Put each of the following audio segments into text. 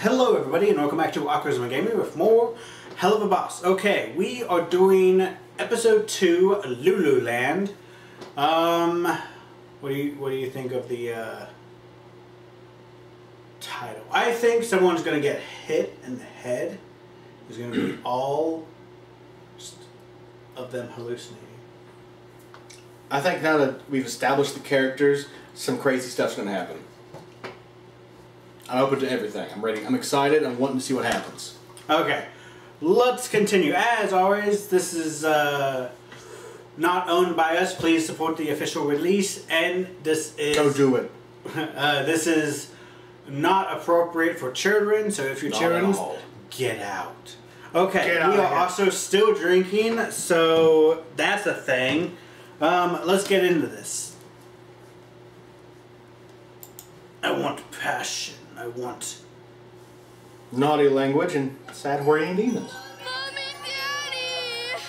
Hello everybody and welcome back to Awkwardsm Gaming with more Helluva Boss. Okay, we are doing episode 2, Lululand. Um, what do you, what do you think of the, uh, title? I think someone's gonna get hit in the head. There's gonna be all of them hallucinating. I think now that we've established the characters, some crazy stuff's gonna happen. I'm open to everything. I'm ready. I'm excited. I'm wanting to see what happens. Okay, let's continue. As always, this is uh, not owned by us. Please support the official release, and this is Go do it. uh, this is not appropriate for children. So if you're children, get out. Okay, Get out we of are also still drinking, so that's a thing. Um, let's get into this. I want passion. I want. Naughty language and sad worrying demons. Mommy, Daddy!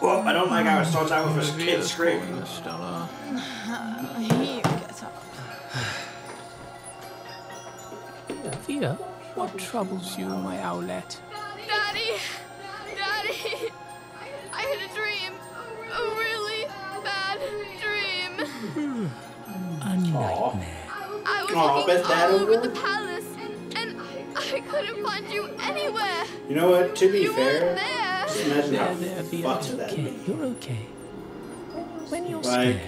Well, I don't like how it starts out with a kid screaming. Stella. Here, get up. Via, what troubles you, my owlet? Daddy! Daddy! I had a dream. A really bad dream. A nightmare. I was Aw, looking Beth, Dad, all over over? the palace, and I couldn't find you anywhere. You know what? To be You fair, weren't there. just imagine how There, there, fucked it's that okay. be. You're okay. When you're Like, scared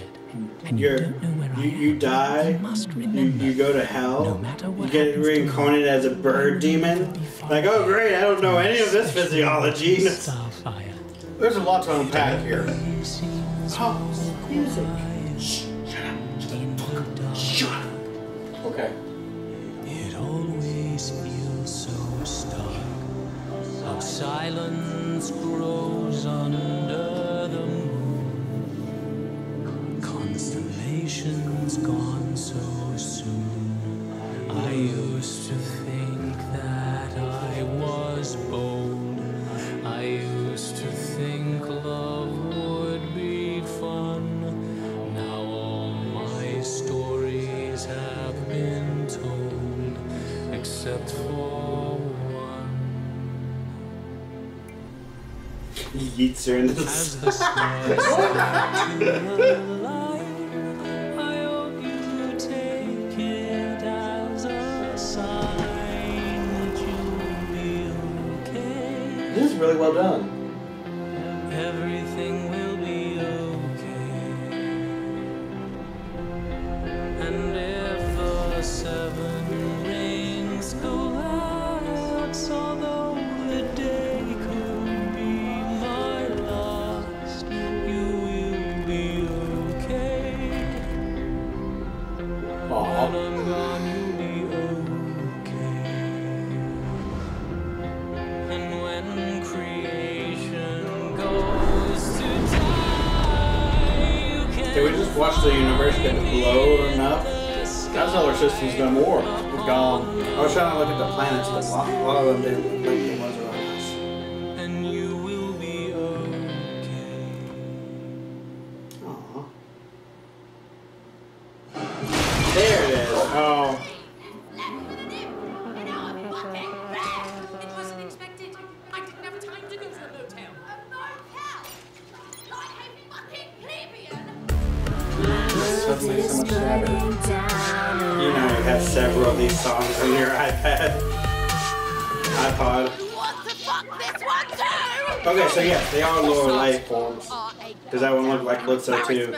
and you You're, don't know where I you, am, you die, you must remember. you go to hell, No matter what you get happens to reincarnated as a bird demon. Like, oh great, I don't know any of this physiology. Starfire. There's a lot to unpack here. Oh, music. Okay. It always feels so stark. How silence grows under the moon. Constellations gone so soon. I used to He yeets her into gone. I was trying to look at the planets, but a lot, a lot of them didn't yes, they are lower life forms. Are a Does that one look like Blitzo too?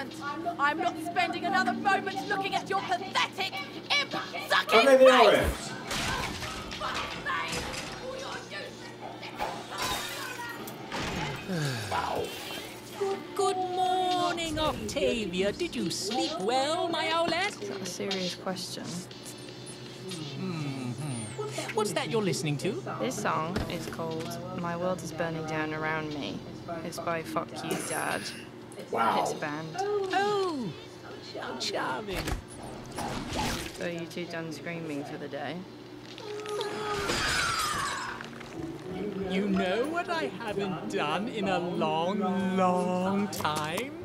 I'm not spending another moment looking at your pathetic, imp-sucking Okay, they are face. imps. Good morning, Octavia. Did you sleep well, my Owlet? A serious question. Hmm. What's that you're listening to? This song is called My World is Burning Down Around Me. It's by Fuck You Dad. It's a band. Oh, how charming. So are you two done screaming for the day? You know what I haven't done in a long, long time?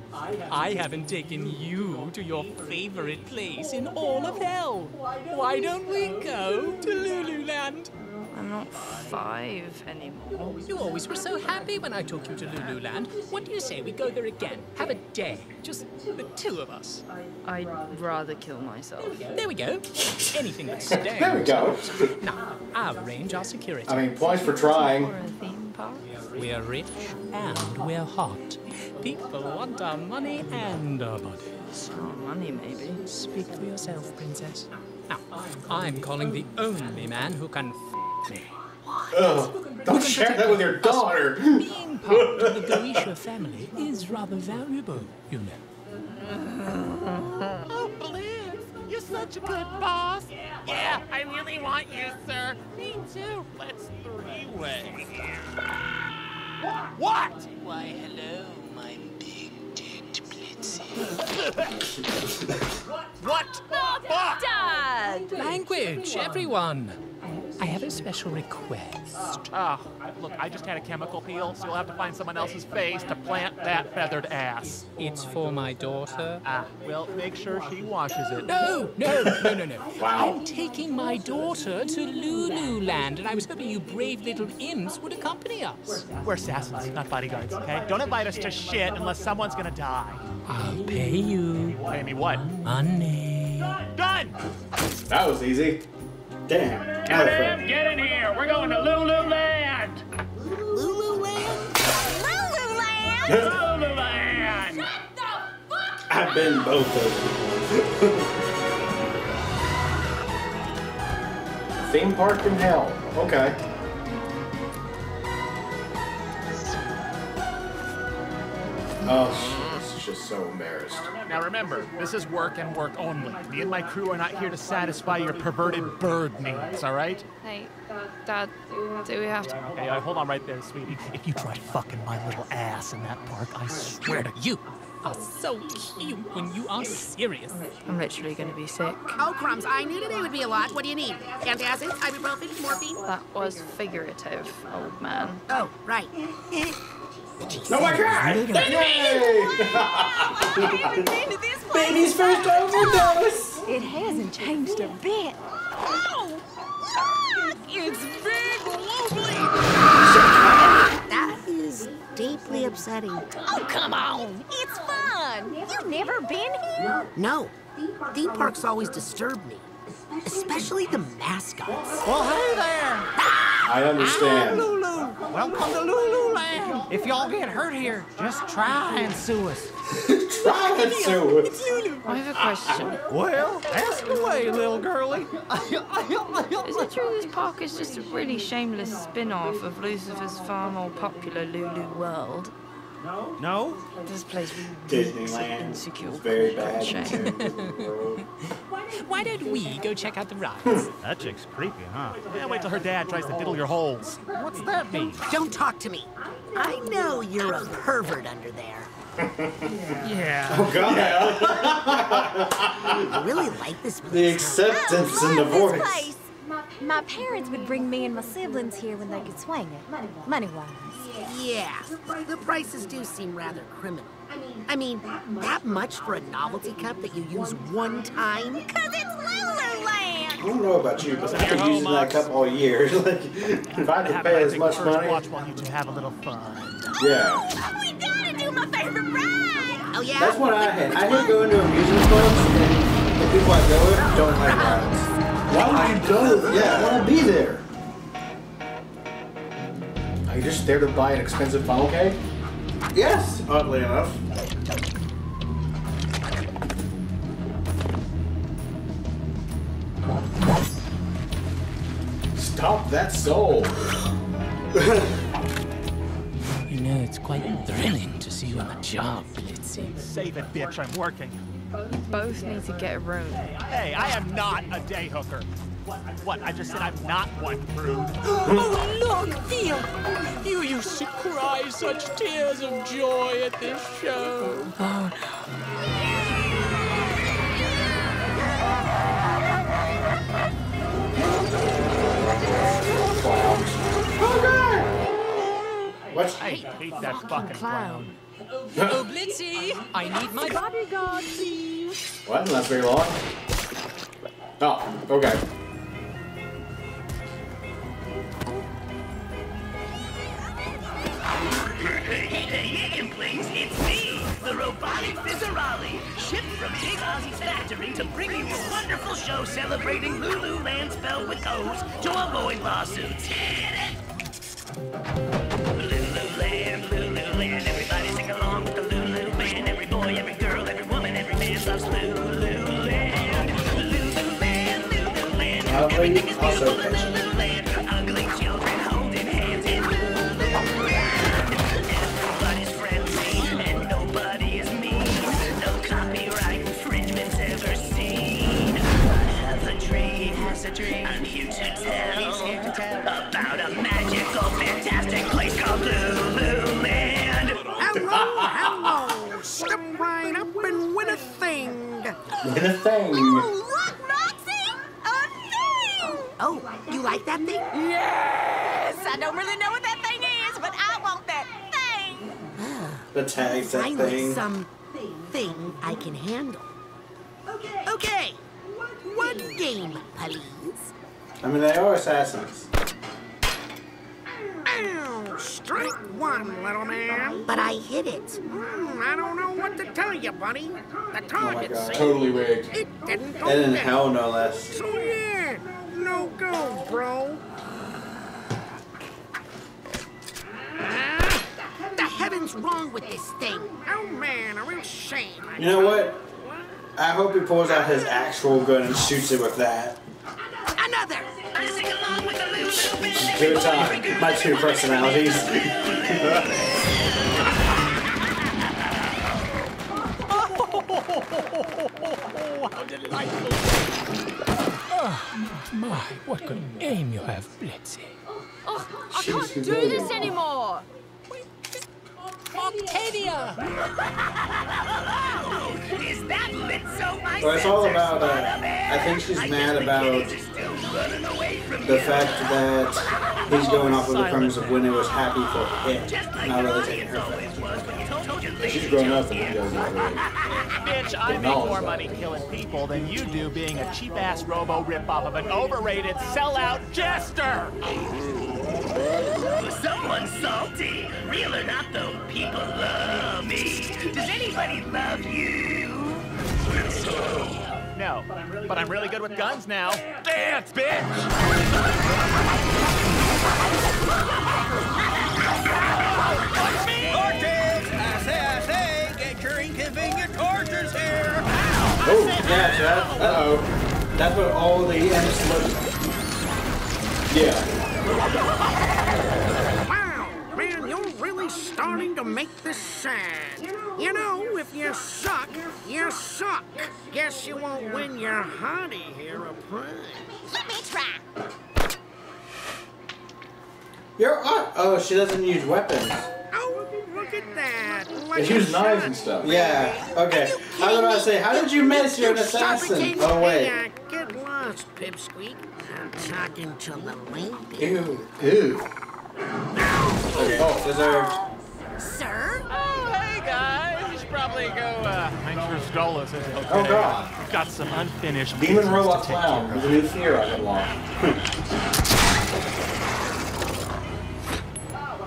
I haven't taken you to your favorite place in all of hell. Why don't we go to Lululand? I'm not five anymore. You always were so happy when I took you to Lululand. What do you say we go there again? Have a day. Just the two of us. I'd rather kill myself. There we go. Anything but stay. There we go. Now, I'll arrange our security. I mean, points for trying. Or a theme park? We're rich and we're hot. People want our money and our bodies. Oh, money maybe. Speak for yourself, princess. Now, I'm calling the only man who can f me. Ugh. Don't share that with your daughter. Being part of the Goetia family is rather valuable, you know. Oh, Bliss, you're such a good boss. Yeah, I really want you, sir. Me too. Let's three-way. What? Why, hello, my big dicked Blitzy. What? Fuck! Dad! Language, everyone. I have a special request. Oh, look, I just had a chemical peel, so you'll have to find someone else's face to plant that feathered ass. It's for my daughter. Ah, well, make sure she washes it. No, no, no, no, no. Wow. I'm taking my daughter to Lululand, and I was hoping you brave little imps would accompany us. We're assassins, not bodyguards, okay? Don't invite us to shit unless someone's gonna die. I'll pay you Pay me what? money. Done! That was easy. Damn. Another friend. get in here! We're going to Lululand! Lululand? Lululand! Lululand. Shut the fuck! I've been both those people. Theme park in hell. Okay. Oh, she's just so embarrassed. Now remember, this is work and work only. Me and my crew are not here to satisfy your perverted bird needs, alright? Hey, Dad, do we have to? Okay, uh, hold on right there, sweetie. If you try fucking my little ass in that park, I swear to You are so cute when you are serious. I'm literally going to be sick. Oh, crumbs. I knew today would be a lot. What do you need? Antacids, ibuprofen, morphine? That was figurative, old man. Oh, right. Oh my god! Yay! Baby's first overdose! It hasn't changed a bit. Oh, look! It's big wobbly! That is deeply upsetting. Oh, come on! It's fun! You've never been here? No, theme parks always disturb me, especially the mascots. Well, hey there! Ah! I understand. Lulu! Welcome to Lululand! If y'all get hurt here, just try and sue us. Try it, Sue. Us! It's Lulu. I have a question. Well, ask away, little girlie. Is it true this park is just a really shameless spin off of Lucifer's far more popular Lulu World? No? This place Disneyland insecure. is very bad. Shame. Why don't we go check out the rides? That chick's creepy, huh? Yeah, wait till her dad tries to diddle your holes. What's that mean? Don't talk to me. I know you're a pervert under there. Yeah. Oh, oh god. I really like this place. The place. acceptance oh, in the Love this voice. place. My parents would bring me and my siblings here when they could swing it, money-wise. Yeah, the prices do seem rather criminal. I mean, that much for a novelty cup that you use one time? Cause it's Lululand! I don't know about you, but I've been using that cup all year. like, if I could pay as much money, Watch while you two have a little fun. yeah. Oh, we gotta do my favorite ride! Oh, yeah? That's what I hate. I hate going to amusement parks and the people I go with don't like rides. Why would you go? Yeah, I want to be there. Are you just there to buy an expensive funnel cake? Yes, oddly enough. Stop that soul. You know, it's quite thrilling to see you on the job, Blitzy. Save it, bitch. I'm working. You both need to get a room. Hey, I am not a day hooker. What? I just said I'm not one prude. Oh, look, feel! Used to cry such tears of joy at this show. What? I hate that fucking clown. Oh, Blitzy, I need my bodyguard, please. What? Not very long. Oh, okay. Fizzarolli, shipped from Big Ozzie's factory to bring you a wonderful show celebrating Lululand spelled with O's to avoid lawsuits. Lululand, Lululand, everybody sing along with the Lulu band. Every boy, every girl, every woman, every man loves Lululand. Lululand, Lululand, everything is beautiful Lululand. About a magical, fantastic place called Lululand. Hello, hello. Step right up and win a thing. Win a thing. Look, Roxy! A thing! Oh, you like that thing? Yes! I don't really know what that thing is, but I want that thing! The tag set Finally, thing. some thing I can handle. Okay. One game, please. I mean, they are assassins. Ow, strike one, little man. But I hit it. Hmm, I don't know what to tell you, buddy. The target God. Totally rigged. it didn't go And in there. hell, no less. So yeah, no go, bro. Ah, the heavens wrong with this thing? oh man, a real shame. I You know what? I hope he pulls out his actual gun and shoots it with that. Another. Sing along with the Lulu band. Good time. My two personalities. How delightful. Ah, my, what good aim you have, Blitzy. Oh, I can't do this anymore. Octavia! Is that Lizzo, my Well, it's all about, uh, I think she's mad about kitties are still running away from The fact that he's going off with the premise of when it was happy for him, not really taking her always family. was when you told- told your She's grown up and he doesn't really. Bitch, I make more money killing people than you do being a cheap-ass robo ripoff of an overrated sellout jester. Someone's salty. Real or not, though, people love me. Does anybody love you? No, but I'm really good with guns now. Dance, bitch! I say I say, get your inconvenient torches here. Oh, yeah, so that, uh-oh. That's what all the imps look Yeah. Starting to make this sad. You know, if you suck, you suck. Guess you won't win your hottie here a prize. Let me try. You're up. Oh, she doesn't use weapons. Oh, look at that. Like They use knives and stuff. Yeah, okay. I was about to say, how did you miss? You're an You assassin. suffocated Oh, wait. Uh, Get lost, Pipsqueak. I'm talking to the lady. Ew. Ew. Okay, Oh. deserved. Go, make sure Stolas isn't okay. Oh, God. We've got some unfinished Demon business Robot to take Clown care of. a new fear I unlocked.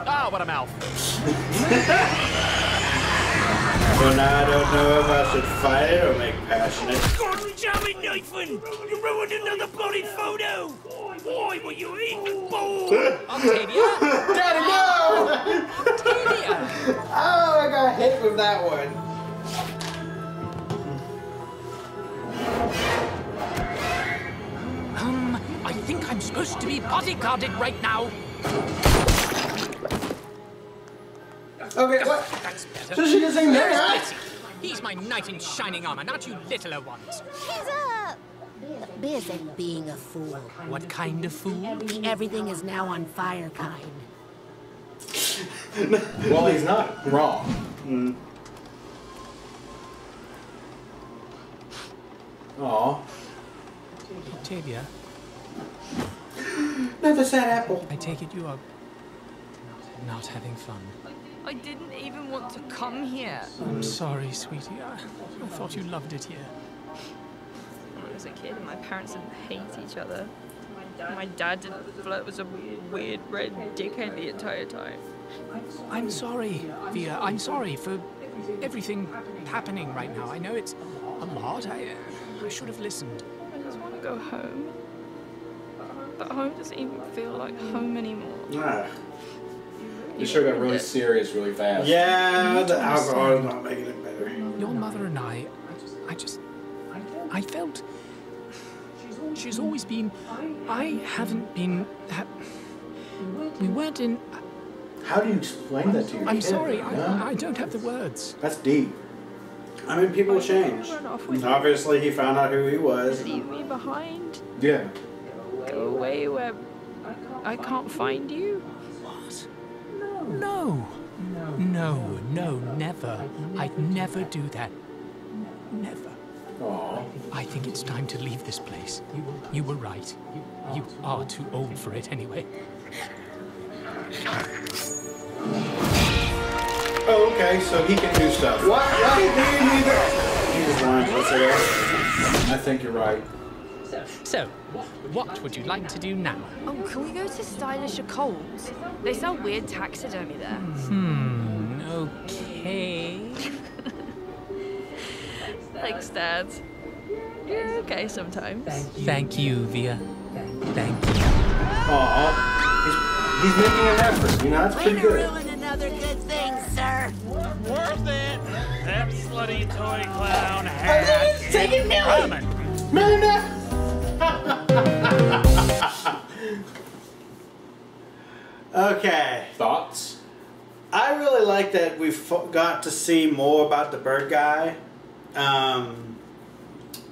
Oh, what a mouth. So now I don't know if I should fight or make passionate. Gordon Jolly Nathan! You ruined another bloody photo! Why were you eating boy? Octavia? Daddy, no! Octavia! Oh, I got hit with that one. Um, I think I'm supposed to be bodyguarded right now. Okay, what? That's better. So she can sing Where's that? He's my knight in shining armor, not you littler ones. He's up. Busy being a fool. What kind of fool? The everything is now on fire kind. Well, he's not wrong. Aw. Octavia, Not the sad apple. I take it you are not having fun. I didn't even want to come here. I'm sorry, sweetie. I, I thought you loved it here. When I was a kid, my parents didn't hate each other. My dad didn't flirt with a weird red dickhead the entire time. I'm sorry, Via. I'm sorry for everything happening right now. I know it's a lot. I, uh, I should have listened. I just want to go home. But home doesn't even feel like home anymore. Ah. You sure got really serious really fast. Yeah, need the to alcohol is not making it better. Your mother and I, I just, I felt. She's always been. I haven't been. Ha- we weren't in. How do you explain that to your I'm kid? sorry. Yeah. I, I don't have the words. That's deep. I mean, people change. Run Obviously, he found out who he was. Leave me behind. Yeah. Go away where I can't find you. What? No. No, no, no, never. I'd never do that. Never. Aw. I think it's time to leave this place. You, you were right. You are too old for it anyway. Oh, okay, so he can do stuff. What? Why do you need that? He just wanted to say I think you're right. So, so what would you like to do now? Oh, can we go to Stylish Coles? They sell weird taxidermy there. Hmm, okay. Thanks, Dad. You're okay sometimes. Thank you, Via. Thank you. Aw. He's, he's making an effort, you know, that's pretty good. ruin another good thing, sir. Worth it. That slutty toy clown hat. Taking coming. Okay. Thoughts? I really like that we have got to see more about the bird guy. Um,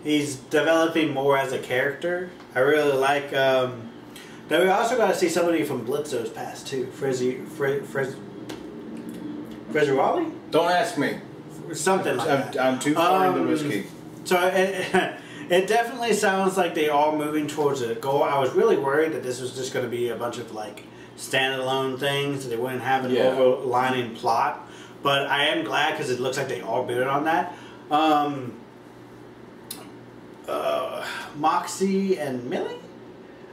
he's developing more as a character. I really like um, that we also got to see somebody from Blitzo's past too. Frizzy, Frizz, Frizz, Frizzerwally? Don't ask me. Something like I'm, that. I'm too far Um, into whiskey. So it, it definitely sounds like they are moving towards a goal. I was really worried that this was just going to be a bunch of like standalone things that they wouldn't have an Yeah. overlining plot. But I am glad because it looks like they are building on that. Um, uh, Moxxie and Millie.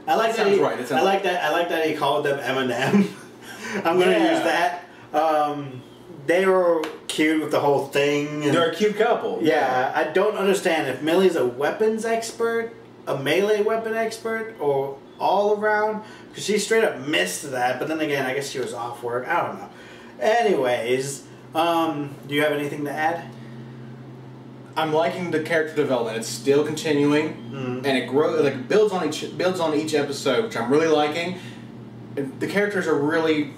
I like That that. he, right. I like that. I like that he called them Eminem. I'm going to Yeah. use that. Um, they were cute with the whole thing. and- They're a cute couple. yeah, I don't understand if Millie's a weapons expert, a melee weapon expert, or all around. Because she straight up missed that, but then again, I guess she was off work. I don't know. Anyways, um, do you have anything to add? I'm liking the character development. It's still continuing, Mm-hmm. and it grows like builds on each builds on each episode, which I'm really liking. And the characters are really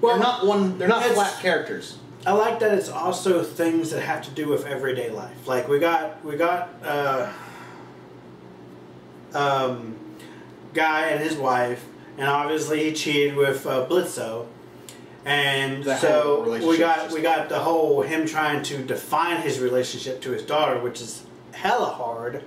Well, they're not one. They're not flat characters. I like that it's also things that have to do with everyday life. Like we got we got uh, um, guy and his wife, and obviously he cheated with uh, Blitzo, and The so we got we got the whole him trying to define his relationship to his daughter, which is hella hard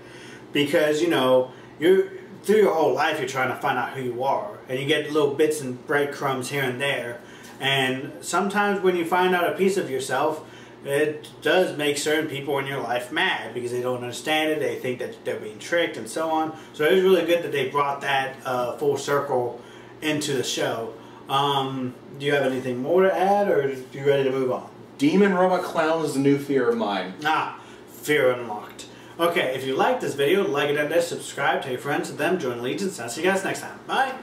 because you know you through your whole life you're trying to find out who you are, and you get little bits and breadcrumbs here and there. And sometimes when you find out a piece of yourself, it does make certain people in your life mad because they don't understand it. They think that they're being tricked and so on. So it was really good that they brought that uh, full circle into the show. Um, do you have anything more to add, or are you ready to move on? Demon Robot Clown is the new fear of mine. Ah, fear unlocked. Okay, if you like this video, like it and subscribe, tell your friends, and them join Legions. I'll see you guys next time. Bye.